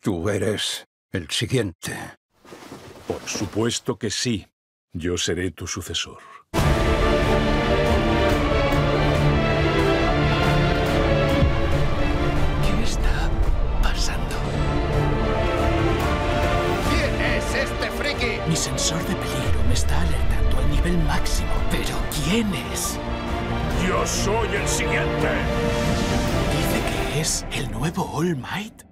Tú eres el siguiente. Por supuesto que sí. Yo seré tu sucesor. ¿Qué está pasando? ¿Quién es este friki? Mi sensor de peligro me está alertando al nivel máximo. ¿Pero quién es? ¡Yo soy el siguiente! Dice que es el nuevo All Might.